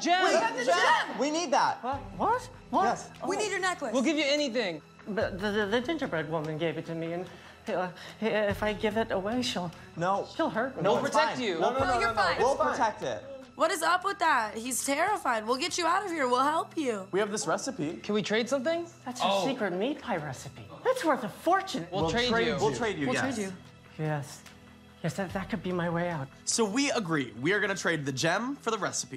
gem. We have the gem. We need that. What? What? What? Yes. We need your necklace. We'll give you anything. But the, the, the gingerbread woman gave it to me, and uh, if I give it away, she'll No. she'll hurt me. No, We'll protect fine. you. No, no, No, no, you're fine. We'll fine. protect it. What is up with that? He's terrified. We'll get you out of here. We'll help you. We have this recipe. Can we trade something? That's your Oh. secret meat pie recipe. That's worth a fortune. We'll, trade, you. We'll trade you. We'll yes. trade you. Yes. Yes, that, that could be my way out. So we agree. We are gonna trade the gem for the recipe.